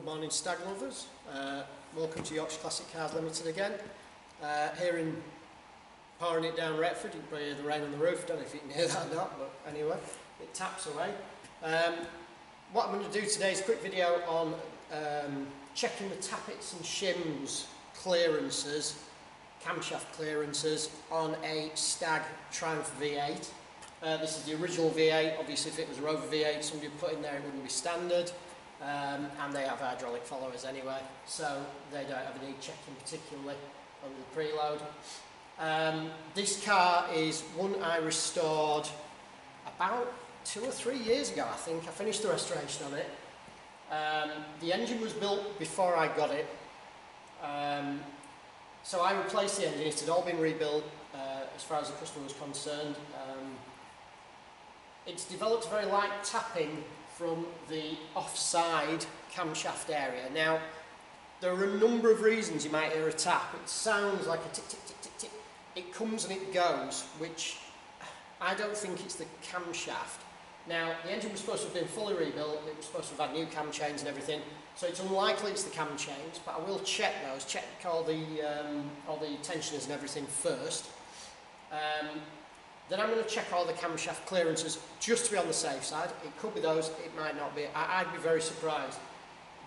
Good morning, stag lovers. Uh, welcome to Yorkshire Classic Cars Limited again. Uh, here in pouring it down Retford, you can probably hear the rain on the roof. Don't know if you can hear that or not, but anyway, it taps away. Um, what I'm going to do today is a quick video on um, checking the tappets and shims clearances, camshaft clearances on a Stag Triumph V8. Uh, this is the original V8, obviously if it was a Rover V8 somebody put in there it wouldn't be standard. Um, and they have hydraulic followers anyway, so they don't have any checking particularly on the preload. Um, this car is one I restored about two or three years ago, I think. I finished the restoration on it. Um, the engine was built before I got it. Um, so I replaced the engine. It had all been rebuilt uh, as far as the customer was concerned. Um, it's developed very light tapping from the offside camshaft area. Now, there are a number of reasons you might hear a tap. It sounds like a tick, tick, tick, tick, tick. It comes and it goes, which I don't think it's the camshaft. Now, the engine was supposed to have been fully rebuilt, it was supposed to have had new cam chains and everything, so it's unlikely it's the cam chains, but I will check those, check all the, um, all the tensioners and everything first. Um, then I'm going to check all the camshaft clearances just to be on the safe side. It could be those, it might not be. I, I'd be very surprised.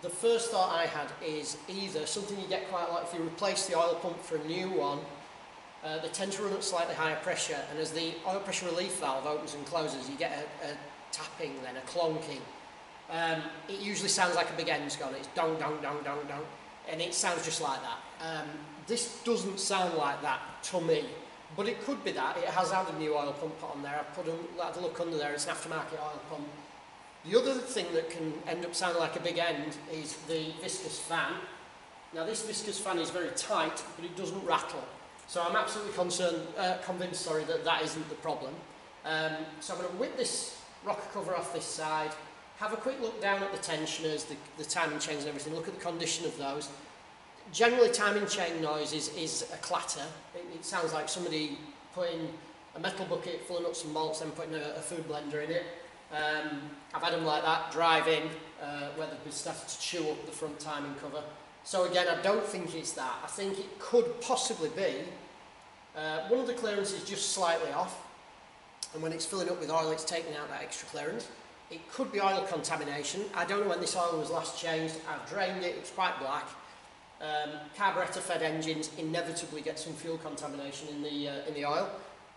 The first thought I had is either something you get quite a lot if you replace the oil pump for a new one, uh, they tend to run at slightly higher pressure and as the oil pressure relief valve opens and closes you get a, a tapping then, a clonking. Um, it usually sounds like a big engine's gone, it's dong dong dong dong dong and it sounds just like that. Um, this doesn't sound like that to me. But it could be that. It has had a new oil pump put on there. I've put a, had a look under there. It's an aftermarket oil pump. The other thing that can end up sounding like a big end is the viscous fan. Now this viscous fan is very tight, but it doesn't rattle. So I'm absolutely concerned, uh, convinced sorry, that that isn't the problem. Um, so I'm going to whip this rocker cover off this side, have a quick look down at the tensioners, the, the timing chains and everything, look at the condition of those, generally timing chain noise is, is a clatter. It, it sounds like somebody putting a metal bucket full of nuts and bolts and putting a, a food blender in it. Um, I've had them like that driving uh, where they've been started to chew up the front timing cover. So again, I don't think it's that. I think it could possibly be uh, one of the clearances just slightly off. And when it's filling up with oil, it's taking out that extra clearance. It could be oil contamination. I don't know when this oil was last changed. I've drained it, it's quite black. Um, carburetor fed engines inevitably get some fuel contamination in the, uh, in the oil,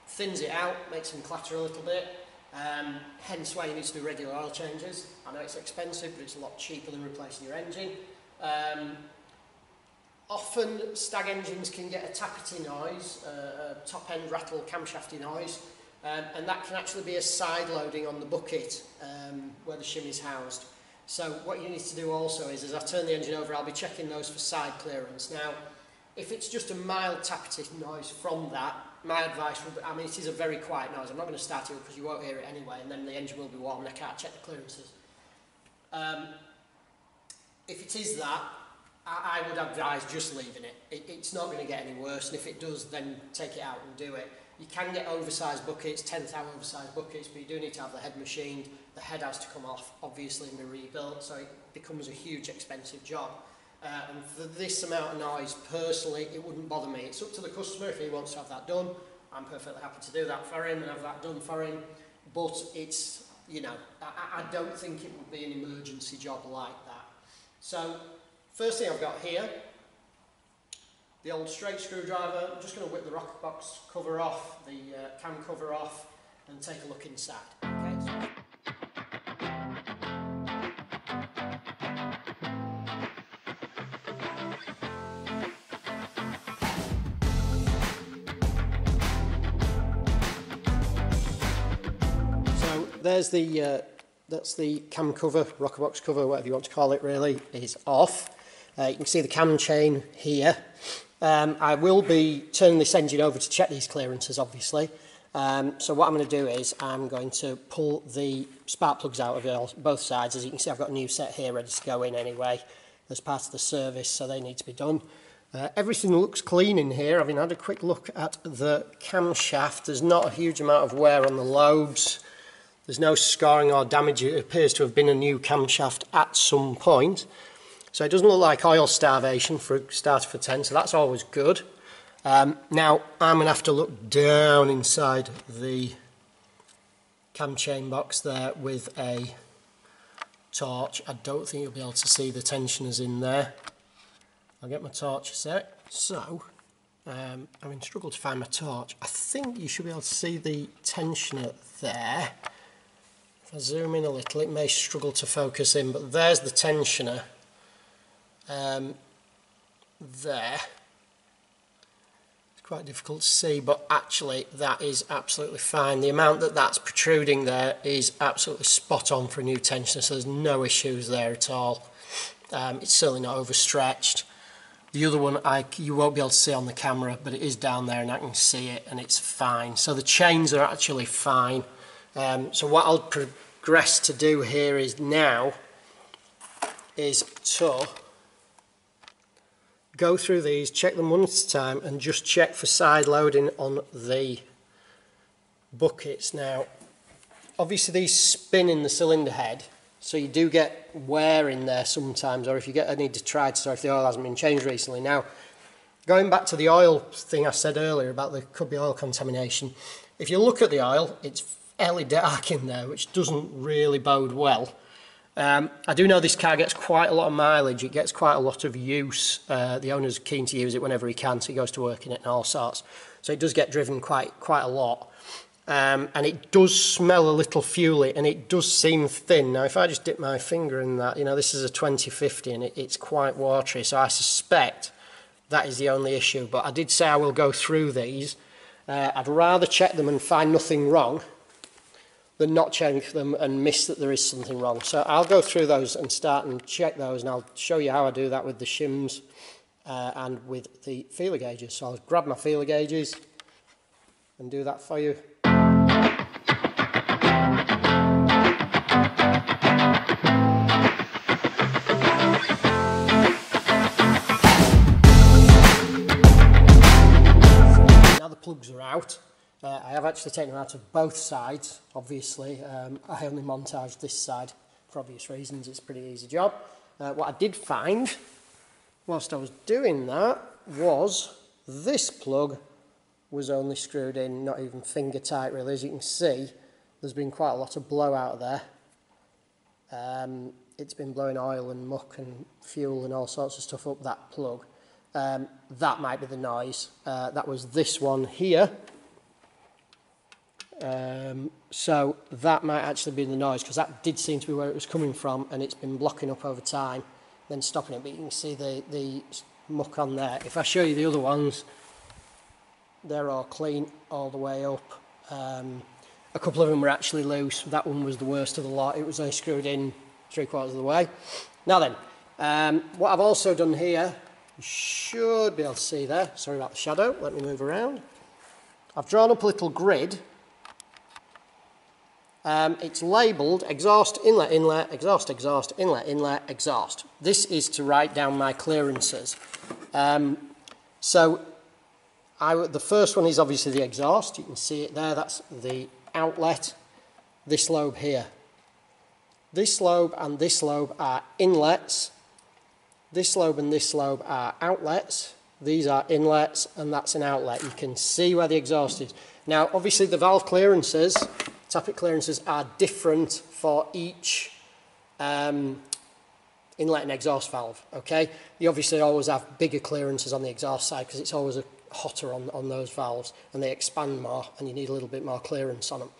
thins it out, makes them clatter a little bit, um, hence why you need to do regular oil changes. I know it's expensive, but it's a lot cheaper than replacing your engine. Um, often stag engines can get a tappety noise, uh, a top end rattle camshafty noise, um, and that can actually be a side loading on the bucket um, where the shim is housed. So what you need to do also is, as I turn the engine over, I'll be checking those for side clearance. Now, if it's just a mild tappety noise from that, my advice would be, I mean, it is a very quiet noise. I'm not going to start it because you won't hear it anyway, and then the engine will be warm and I can't check the clearances. Um, if it is that, I, I would advise just leaving it. it. It's not going to get any worse, and if it does, then take it out and do it. You can get oversized buckets, 10,000 oversized buckets, but you do need to have the head machined. The head has to come off, obviously, and be rebuilt, so it becomes a huge expensive job. Uh, and for this amount of noise, personally, it wouldn't bother me. It's up to the customer if he wants to have that done. I'm perfectly happy to do that for him and have that done for him. But it's, you know, I, I don't think it would be an emergency job like that. So, first thing I've got here the old straight screwdriver. I'm just going to whip the rocker box cover off, the uh, cam cover off, and take a look inside. Okay. So there's the uh, that's the cam cover, rocker box cover, whatever you want to call it really, is off. Uh, you can see the cam chain here. Um, I will be turning this engine over to check these clearances, obviously. Um, so what I'm going to do is I'm going to pull the spark plugs out of both sides. As you can see, I've got a new set here ready to go in anyway as part of the service, so they need to be done. Uh, everything looks clean in here. Having had a quick look at the camshaft, there's not a huge amount of wear on the lobes. There's no scarring or damage. It appears to have been a new camshaft at some point. So it doesn't look like oil starvation for starter for 10, so that's always good. Um, now I'm going to have to look down inside the cam chain box there with a torch. I don't think you'll be able to see the tensioners in there. I'll get my torch a sec. So, um, having struggled to find my torch, I think you should be able to see the tensioner there. If I zoom in a little, it may struggle to focus in, but there's the tensioner um, there It's quite difficult to see, but actually that is absolutely fine. The amount that that's protruding there is absolutely spot on for a new tensioner, so there's no issues there at all. Um, it's certainly not overstretched. The other one I, you won't be able to see on the camera, but it is down there and I can see it and it's fine. So the chains are actually fine. Um, so what I'll progress to do here is now is to go through these, check them one at a time and just check for side loading on the buckets. Now, obviously these spin in the cylinder head, so you do get wear in there sometimes, or if you get any detritus or if the oil hasn't been changed recently. Now, going back to the oil thing I said earlier about there could be oil contamination, if you look at the oil, it's fairly dark in there, which doesn't really bode well. Um, I do know this car gets quite a lot of mileage. It gets quite a lot of use. Uh, the owner's keen to use it whenever he can, so he goes to work in it and all sorts. So it does get driven quite quite a lot. Um, and it does smell a little fuely and it does seem thin. Now, if I just dip my finger in that, you know, this is a 2050 and it, it's quite watery. So I suspect that is the only issue. But I did say I will go through these. Uh, I'd rather check them and find nothing wrong than not check them and miss that there is something wrong. So I'll go through those and start and check those and I'll show you how I do that with the shims uh, and with the feeler gauges. So I'll grab my feeler gauges and do that for you. Now the plugs are out. Uh, I have actually taken them out of both sides, obviously. Um, I only montaged this side for obvious reasons. It's a pretty easy job. Uh, what I did find whilst I was doing that was this plug was only screwed in, not even finger tight really. As you can see, there's been quite a lot of blow blowout there. Um, it's been blowing oil and muck and fuel and all sorts of stuff up that plug. Um, that might be the noise. Uh, that was this one here. Um, so that might actually be the noise because that did seem to be where it was coming from and it's been blocking up over time, then stopping it. But you can see the, the muck on there. If I show you the other ones, they're all clean all the way up. Um, a couple of them were actually loose. That one was the worst of the lot. It was only screwed in three quarters of the way. Now then, um, what I've also done here, you should be able to see there. Sorry about the shadow. Let me move around. I've drawn up a little grid um, it's labelled exhaust, inlet, inlet, exhaust, exhaust, inlet, inlet, exhaust. This is to write down my clearances. Um, so I, the first one is obviously the exhaust. You can see it there. That's the outlet. This lobe here. This lobe and this lobe are inlets. This lobe and this lobe are outlets. These are inlets and that's an outlet. You can see where the exhaust is. Now, obviously the valve clearances tappet clearances are different for each um, inlet and exhaust valve, okay? You obviously always have bigger clearances on the exhaust side because it's always hotter on, on those valves and they expand more and you need a little bit more clearance on them.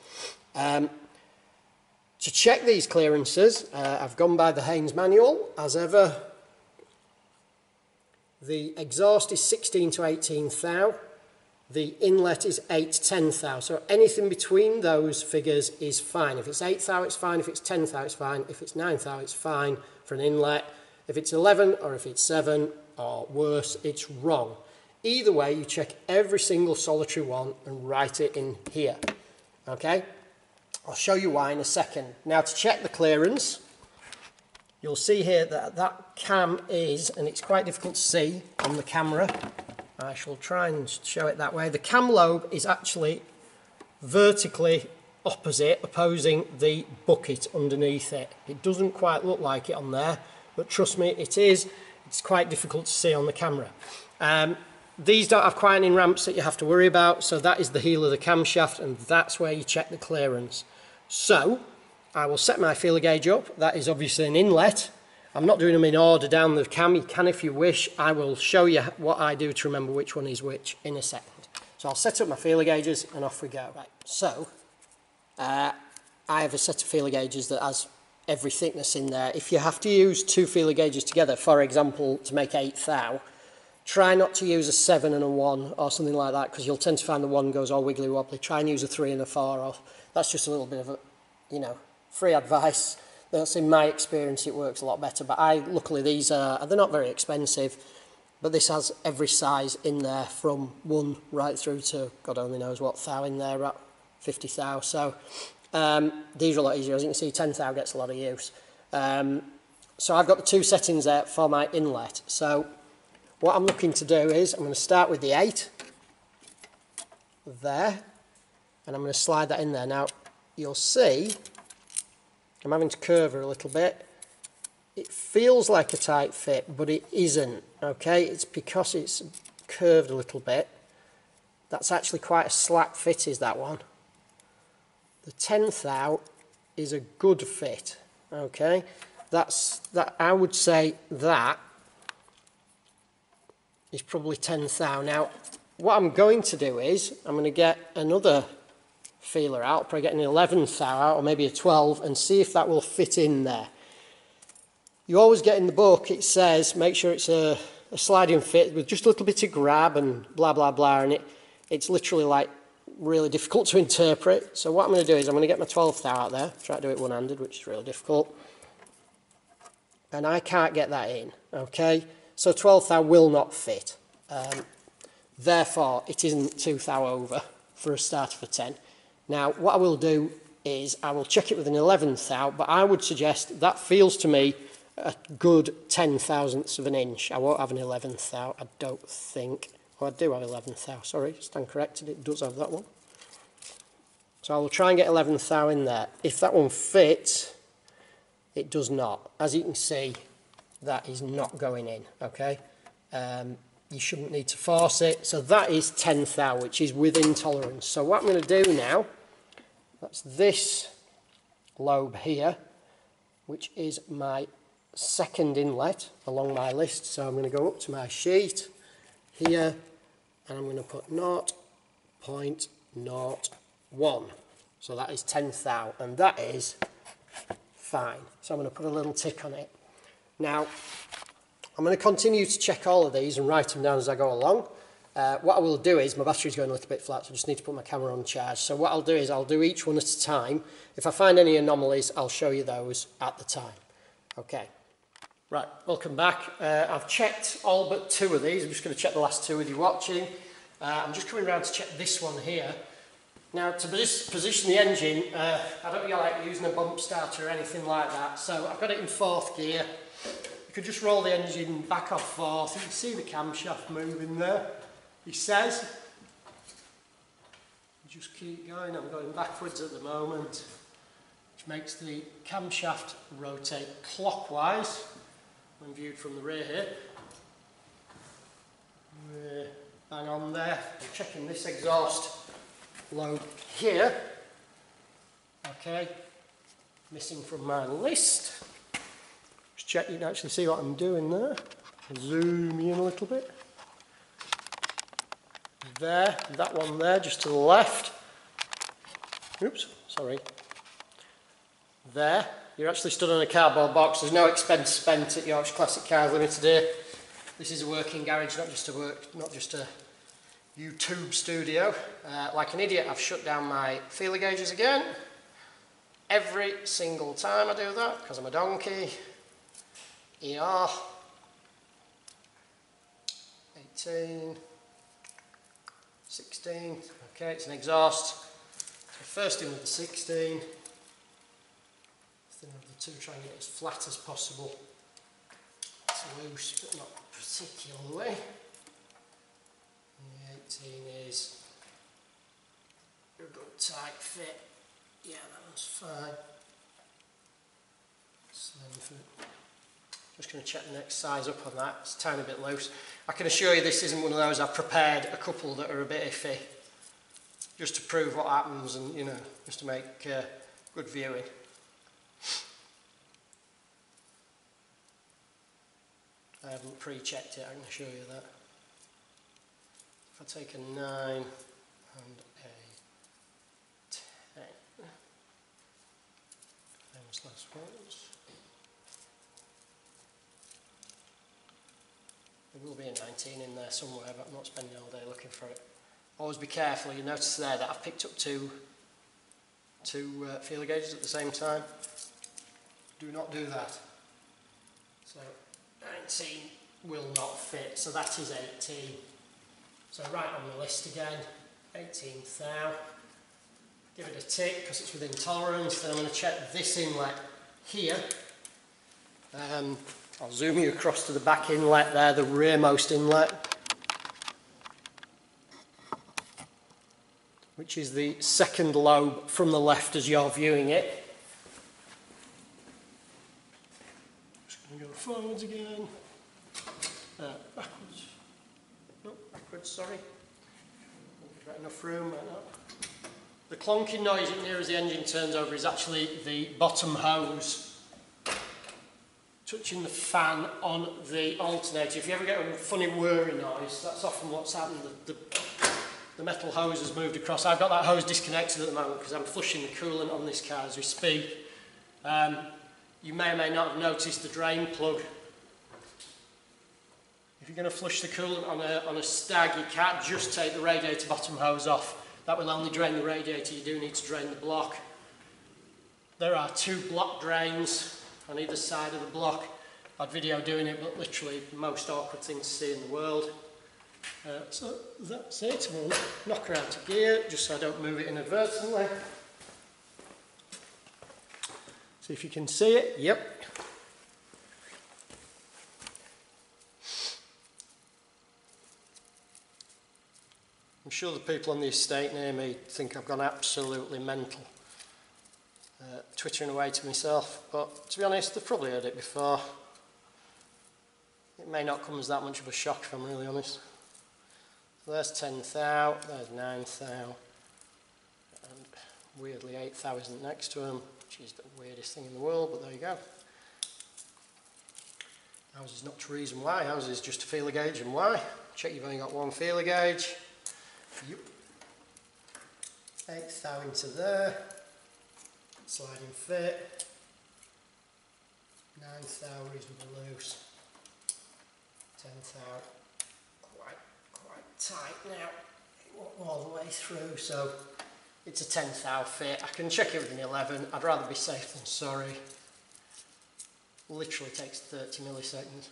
Um, to check these clearances, uh, I've gone by the Haynes manual, as ever. The exhaust is 16 to 18 thou, the inlet is 8 10 thou. So anything between those figures is fine. If it's 8 thou, it's fine. If it's 10 thou, it's fine. If it's 9 thou, it's fine for an inlet. If it's 11 or if it's 7 or worse, it's wrong. Either way, you check every single solitary one and write it in here. Okay? I'll show you why in a second. Now to check the clearance, you'll see here that that cam is, and it's quite difficult to see on the camera, I shall try and show it that way. The cam lobe is actually vertically opposite, opposing the bucket underneath it. It doesn't quite look like it on there, but trust me, it is. It's quite difficult to see on the camera. Um, these don't have quietening ramps that you have to worry about, so that is the heel of the camshaft, and that's where you check the clearance. So, I will set my feeler gauge up. That is obviously an inlet. I'm not doing them in order down the cam. You can if you wish. I will show you what I do to remember which one is which in a second. So I'll set up my feeler gauges and off we go. Right, so uh, I have a set of feeler gauges that has every thickness in there. If you have to use two feeler gauges together, for example, to make 8 thou, try not to use a 7 and a 1 or something like that because you'll tend to find the 1 goes all wiggly wobbly. Try and use a 3 and a 4 or that's just a little bit of a, you know, free advice. That's in my experience it works a lot better. But I, luckily these are, they're not very expensive, but this has every size in there from 1 right through to God only knows what thou in there at 50 thou. So um, these are a lot easier. As you can see, 10 thou gets a lot of use. Um, so I've got the two settings there for my inlet. So what I'm looking to do is I'm going to start with the 8 there and I'm going to slide that in there. Now you'll see I'm having to curve her a little bit. It feels like a tight fit, but it isn't, okay? It's because it's curved a little bit. That's actually quite a slack fit, is that one. The 10 thou is a good fit, okay? That's, that, I would say that is probably 10 thou. Now, what I'm going to do is, I'm going to get another feeler out, probably get an 11 thou or maybe a 12 and see if that will fit in there. You always get in the book, it says make sure it's a, a sliding fit with just a little bit of grab and blah, blah, blah. And it, it's literally like really difficult to interpret. So what I'm going to do is I'm going to get my 12th thou out there, try to do it one-handed, which is really difficult. And I can't get that in, okay? So 12th thou will not fit. Um, therefore, it isn't 2 thou over for a start for 10. Now, what I will do is I will check it with an 11th thou, but I would suggest that feels to me a good 10 thousandths of an inch. I won't have an 11th thou, I don't think. Oh, I do have 11th thou, sorry, stand corrected, it does have that one. So I will try and get 11th thou in there. If that one fits, it does not. As you can see, that is not going in, okay? Um, you shouldn't need to force it. So that is 10 thou, which is within tolerance. So what I'm going to do now that's this lobe here, which is my second inlet along my list. So I'm going to go up to my sheet here, and I'm going to put 0.01. So that is 10 thou, and that is fine. So I'm going to put a little tick on it. Now, I'm going to continue to check all of these and write them down as I go along. Uh, what I will do is, my battery's going a little bit flat, so I just need to put my camera on charge. So what I'll do is I'll do each one at a time. If I find any anomalies, I'll show you those at the time. Okay. Right, welcome back. Uh, I've checked all but two of these. I'm just going to check the last two with you watching. Uh, I'm just coming around to check this one here. Now, to position the engine, uh, I don't really like using a bump starter or anything like that. So I've got it in fourth gear. You could just roll the engine back off fourth. You can see the camshaft moving there he says, just keep going, I'm going backwards at the moment, which makes the camshaft rotate clockwise when viewed from the rear here. We're bang on there, I'm checking this exhaust lobe here. Okay, missing from my list. Just check you can actually see what I'm doing there. Zoom in a little bit there, that one there, just to the left. Oops, sorry. There, you're actually stood on a cardboard box. There's no expense spent at Yorkshire Classic Cars Limited here. This is a working garage, not just a work, not just a YouTube studio. Uh, like an idiot, I've shut down my feeler gauges again. Every single time I do that, because I'm a donkey. ER. 18. 16, okay, it's an exhaust. So first in with the 16, thin of the two, try and get it as flat as possible. It's loose, but not particularly. The 18 is a good tight fit. Yeah, that one's fine. Slim fit. Just going to check the next size up on that. It's a tiny bit loose. I can assure you this isn't one of those. I've prepared a couple that are a bit iffy just to prove what happens and, you know, just to make uh, good viewing. I haven't pre-checked it, I can assure you that. If I take a 9 and a 10, famous last words. There will be a 19 in there somewhere, but I'm not spending all day looking for it. Always be careful, you notice there that I've picked up two, two uh, feeler gauges at the same time. Do not do that. So 19 will not fit, so that is 18. So right on the list again, 18th thou. Give it a tick because it's within tolerance. Then I'm going to check this inlet here. Um, I'll zoom you across to the back inlet there, the rearmost inlet. Which is the second lobe from the left as you're viewing it. Just going to go forwards again. Uh, backwards. No, backwards, sorry. Got enough room. The clonking noise near as the engine turns over is actually the bottom hose touching the fan on the alternator. If you ever get a funny whirring noise, that's often what's happened. The, the, the metal hose has moved across. I've got that hose disconnected at the moment because I'm flushing the coolant on this car as we speak. Um, you may or may not have noticed the drain plug. If you're going to flush the coolant on a, on a stag, you can't just take the radiator bottom hose off. That will only drain the radiator. You do need to drain the block. There are two block drains on either side of the block. I'd video doing it, but literally the most awkward thing to see in the world. Uh, so that's it. We'll knock out of gear, just so I don't move it inadvertently. See if you can see it. Yep. I'm sure the people on the estate near me think I've gone absolutely mental uh, twittering away to myself, but to be honest, they've probably heard it before. It may not come as that much of a shock if I'm really honest. So there's 10 thou, there's 9 thou, and weirdly 8th isn't next to them, which is the weirdest thing in the world, but there you go. Ours is not to reason why, ours is just to feel feeler gauge and why. Check you've only got one feeler gauge. Yep. 8th thou into there sliding fit, ninth thou reasonably loose, tenth thou quite quite tight now, it won't all the way through, so it's a tenth thou fit. I can check it with an 11, I'd rather be safe than sorry. Literally takes 30 milliseconds.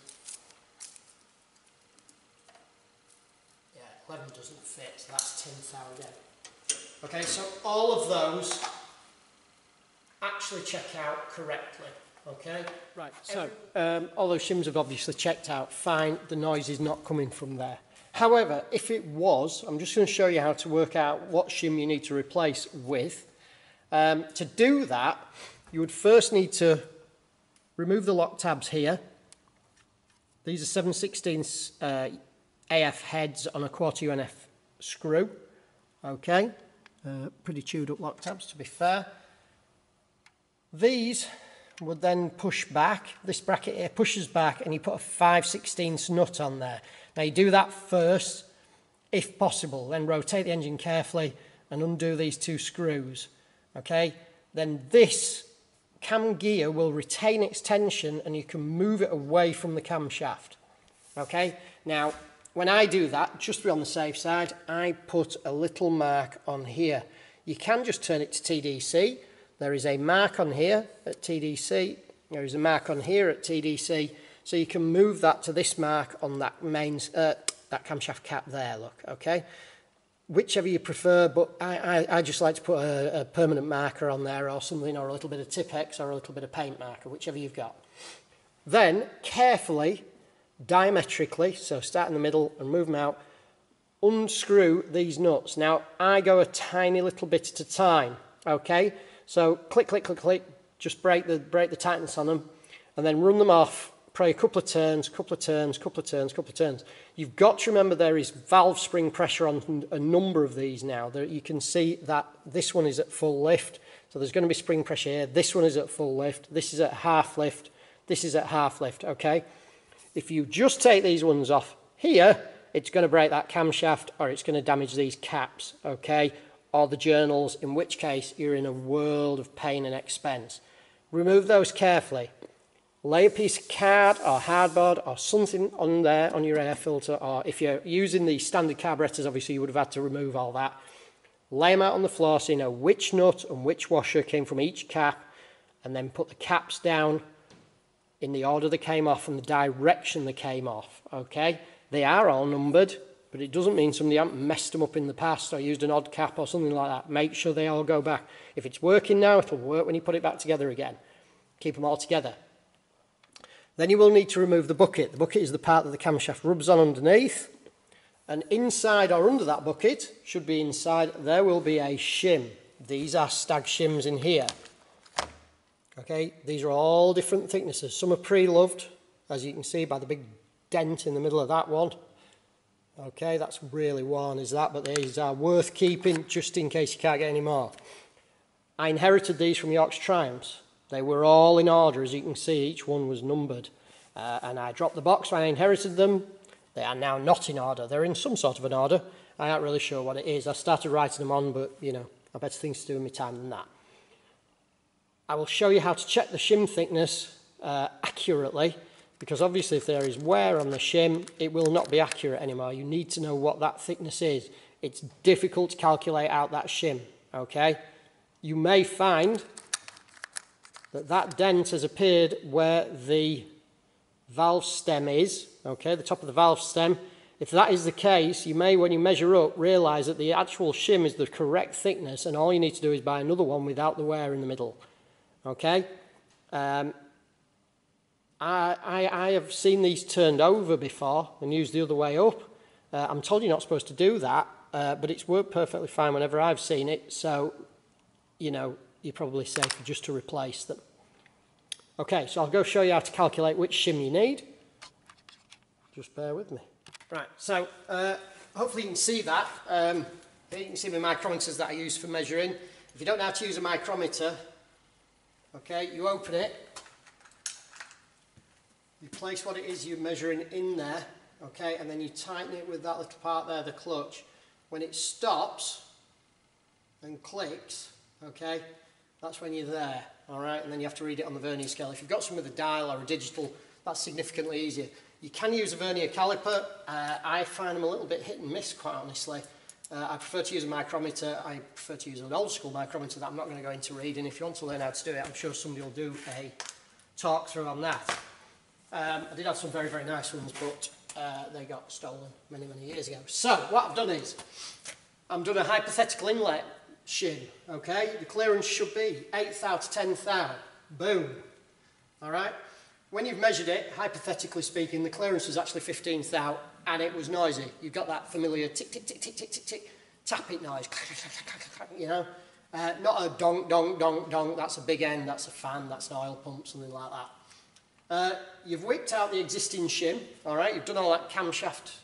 Yeah, 11 doesn't fit, so that's tenth thou again. Okay, so all of those actually check out correctly. Okay? Right, so um, all those shims have obviously checked out fine, the noise is not coming from there. However, if it was, I'm just going to show you how to work out what shim you need to replace with. Um, to do that, you would first need to remove the lock tabs here. These are 7 16 uh, AF heads on a quarter UNF screw. Okay, uh, pretty chewed up lock tabs to be fair. These would then push back. This bracket here pushes back and you put a 5 16 nut on there. Now you do that first, if possible. Then rotate the engine carefully and undo these two screws. Okay? Then this cam gear will retain its tension and you can move it away from the camshaft. Okay? Now, when I do that, just to be on the safe side, I put a little mark on here. You can just turn it to TDC there is a mark on here at TDC. There is a mark on here at TDC. So you can move that to this mark on that main, uh, that camshaft cap there, look, okay? Whichever you prefer, but I, I, I just like to put a, a permanent marker on there or something, or a little bit of Tipp-Ex or a little bit of paint marker, whichever you've got. Then, carefully, diametrically, so start in the middle and move them out, unscrew these nuts. Now, I go a tiny little bit at a time, okay? So click, click, click, click, just break the, break the tightness on them and then run them off probably a couple of turns, couple of turns, couple of turns, couple of turns. You've got to remember there is valve spring pressure on a number of these now. There, you can see that this one is at full lift, so there's going to be spring pressure here. This one is at full lift, this is at half lift, this is at half lift, okay? If you just take these ones off here, it's going to break that camshaft or it's going to damage these caps, okay? Or the journals, in which case you're in a world of pain and expense. Remove those carefully. Lay a piece of card or hardboard or something on there on your air filter, or if you're using the standard carburetors, obviously you would have had to remove all that. Lay them out on the floor so you know which nut and which washer came from each cap, and then put the caps down in the order they came off and the direction they came off, okay? They are all numbered, but it doesn't mean somebody hasn't messed them up in the past or used an odd cap or something like that. Make sure they all go back. If it's working now, it'll work when you put it back together again. Keep them all together. Then you will need to remove the bucket. The bucket is the part that the camshaft rubs on underneath. And inside or under that bucket, should be inside, there will be a shim. These are stag shims in here. Okay, these are all different thicknesses. Some are pre-loved, as you can see by the big dent in the middle of that one. Okay, that's really worn is that, but these are worth keeping just in case you can't get any more. I inherited these from York's Triumphs. They were all in order, as you can see, each one was numbered. Uh, and I dropped the box when I inherited them. They are now not in order. They're in some sort of an order. I aren't really sure what it is. I started writing them on, but, you know, I've better things to do in my time than that. I will show you how to check the shim thickness uh, accurately, because obviously if there is wear on the shim, it will not be accurate anymore. You need to know what that thickness is. It's difficult to calculate out that shim, okay? You may find that that dent has appeared where the valve stem is, okay, the top of the valve stem. If that is the case, you may, when you measure up, realise that the actual shim is the correct thickness and all you need to do is buy another one without the wear in the middle, okay? Um, I, I, have seen these turned over before and used the other way up. Uh, I'm told you're not supposed to do that, uh, but it's worked perfectly fine whenever I've seen it, so, you know, you're probably safer just to replace them. Okay, so I'll go show you how to calculate which shim you need. Just bear with me. Right, so uh, hopefully you can see that. Um, you can see my micrometers that I use for measuring. If you don't know how to use a micrometer, okay, you open it, you place what it is you're measuring in there, okay, and then you tighten it with that little part there, the clutch. When it stops and clicks, okay, that's when you're there, all right? And then you have to read it on the vernier scale. If you've got some with a dial or a digital, that's significantly easier. You can use a vernier caliper. Uh, I find them a little bit hit and miss, quite honestly. Uh, I prefer to use a micrometer. I prefer to use an old school micrometer that I'm not going to go into reading. If you want to learn how to do it, I'm sure somebody will do a talk through on that. Um, I did have some very, very nice ones, but uh, they got stolen many, many years ago. So what I've done is, I'm done a hypothetical inlet shim, okay? The clearance should be 8 thou to 10 thou. Boom. All right? When you've measured it, hypothetically speaking, the clearance was actually 15 thou and it was noisy. You've got that familiar tick, tick, tick, tick, tick, tick, tick, tap it noise, you know? Uh, not a donk, donk, donk, donk, that's a big end, that's a fan, that's an oil pump, something like that. Uh, you've whipped out the existing shim, all right? You've done all that camshaft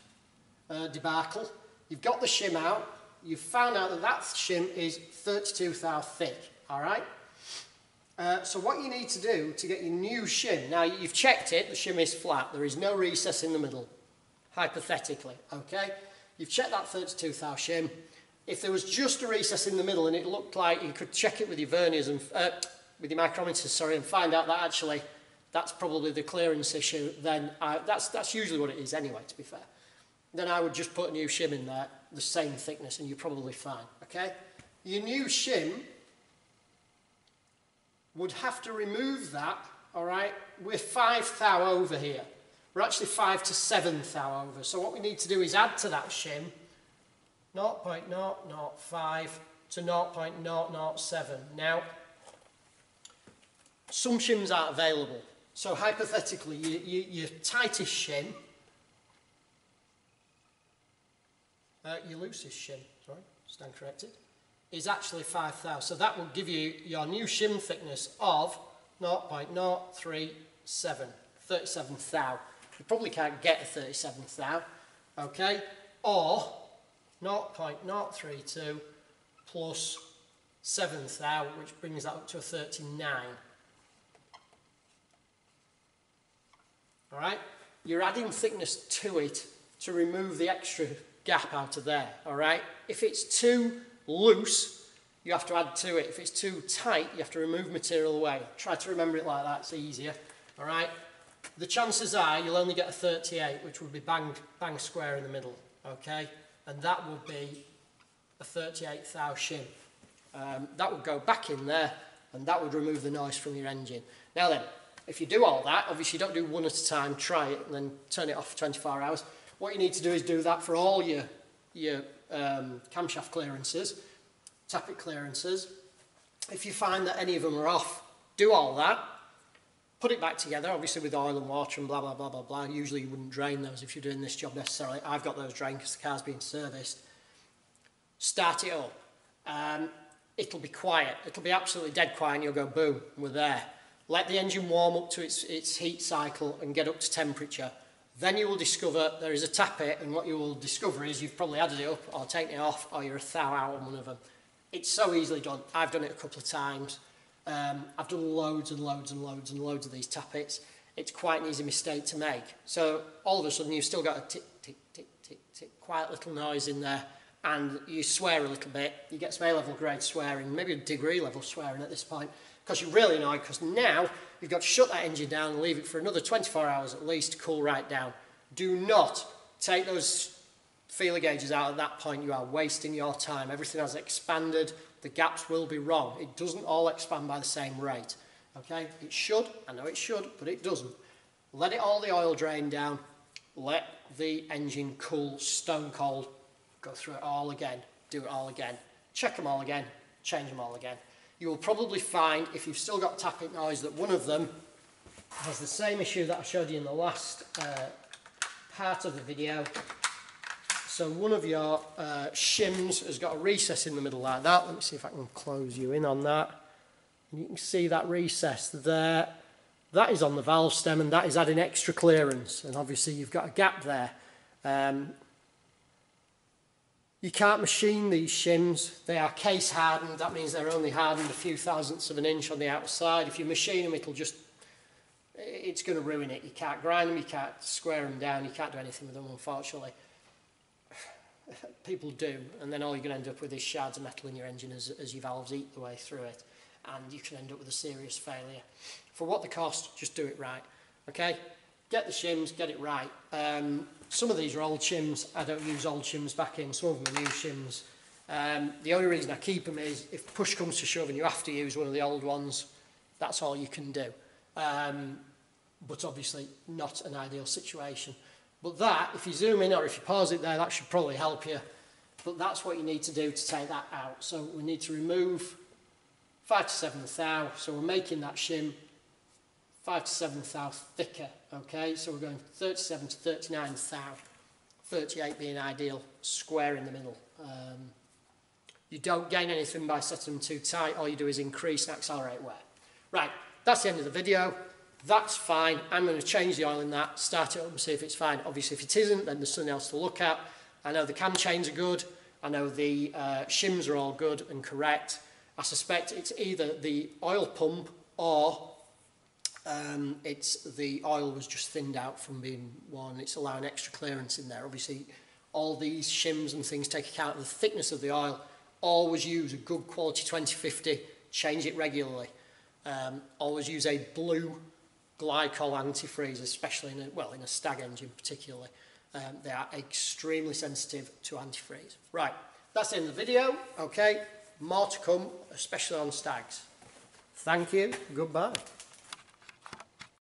uh, debacle. You've got the shim out, you've found out that that shim is 32 thou thick, all right? Uh, so what you need to do to get your new shim, now you've checked it, the shim is flat, there is no recess in the middle, hypothetically, okay? You've checked that 32 thou shim. If there was just a recess in the middle and it looked like you could check it with your verniers and, uh, with your micrometers, sorry, and find out that actually that's probably the clearance issue, then I, that's, that's usually what it is anyway, to be fair. Then I would just put a new shim in there the same thickness and you're probably fine, okay? Your new shim would have to remove that, all right? We're 5 thou over here. We're actually 5 to 7 thou over. So what we need to do is add to that shim 0.005 to 0.007. Now, some shims aren't available. So hypothetically, you, you, your tightest shim uh, your loosest shim, sorry, stand corrected, is actually 5 thou. So that will give you your new shim thickness of 0.037, 37th thou. You probably can't get a 37 thou, okay? Or 0.032 plus 7th thou, which brings that up to a 39. All right? You're adding thickness to it to remove the extra gap out of there, all right? If it's too loose, you have to add to it. If it's too tight, you have to remove material away. Try to remember it like that, it's easier, all right? The chances are you'll only get a 38, which would be bang, bang square in the middle, okay? And that would be a 38 thou shim. Um, that would go back in there, and that would remove the noise from your engine. Now then, if you do all that, obviously don't do one at a time, try it, and then turn it off for 24 hours. What you need to do is do that for all your, your um, camshaft clearances, tappet clearances. If you find that any of them are off, do all that, put it back together, obviously with oil and water and blah, blah, blah, blah, blah. Usually you wouldn't drain those if you're doing this job necessarily. I've got those drained because the car's being serviced. Start it up. Um, it'll be quiet. It'll be absolutely dead quiet and you'll go, boom, we're there. Let the engine warm up to its, its heat cycle and get up to temperature. Then you will discover there is a tappet and what you will discover is you've probably added it up or taken it off or you're a thou out on one of them. It's so easily done. I've done it a couple of times. Um, I've done loads and loads and loads and loads of these tappets. It's quite an easy mistake to make. So all of a sudden you've still got a tick, tick, tick, tick, tick, quiet little noise in there and you swear a little bit. You get some A-level grade swearing, maybe a degree level swearing at this point because you're really annoyed because now you've got to shut that engine down and leave it for another 24 hours at least to cool right down. Do not take those feeler gauges out at that point. You are wasting your time. Everything has expanded. The gaps will be wrong. It doesn't all expand by the same rate. Okay, it should. I know it should, but it doesn't. Let it all the oil drain down. Let the engine cool stone cold. Go through it all again. Do it all again. Check them all again. Change them all again you will probably find, if you've still got tapping noise, that one of them has the same issue that I showed you in the last uh, part of the video. So one of your uh, shims has got a recess in the middle like that. Let me see if I can close you in on that. And you can see that recess there. That is on the valve stem and that is adding extra clearance. And obviously you've got a gap there. Um, you can't machine these shims. They are case hardened. That means they're only hardened a few thousandths of an inch on the outside. If you machine them, it'll just, it's going to ruin it. You can't grind them, you can't square them down, you can't do anything with them, unfortunately. People do, and then all you're going to end up with is shards of metal in your engine as, as your valves eat the way through it. And you can end up with a serious failure. For what the cost, just do it right. Okay? Get the shims, get it right. Um, some of these are old shims. I don't use old shims back in. Some of them are new shims. Um, the only reason I keep them is if push comes to shove and you have to use one of the old ones, that's all you can do. Um, but obviously not an ideal situation. But that, if you zoom in or if you pause it there, that should probably help you. But that's what you need to do to take that out. So we need to remove 5 to 7 thou. So we're making that shim 5 to 7 thou thicker, okay? So we're going 37 to 39 thou, 38 being ideal, square in the middle. Um, you don't gain anything by setting them too tight, all you do is increase and accelerate wear. Right, that's the end of the video. That's fine. I'm going to change the oil in that, start it up and see if it's fine. Obviously, if it isn't, then there's something else to look at. I know the cam chains are good. I know the uh, shims are all good and correct. I suspect it's either the oil pump or um, it's the oil was just thinned out from being worn. It's allowing extra clearance in there. Obviously, all these shims and things take account of the thickness of the oil. Always use a good quality 2050. Change it regularly. Um, always use a blue glycol antifreeze, especially in a, well, in a stag engine particularly. Um, they are extremely sensitive to antifreeze. Right, that's of the video. Okay, more to come, especially on stags. Thank you. Goodbye.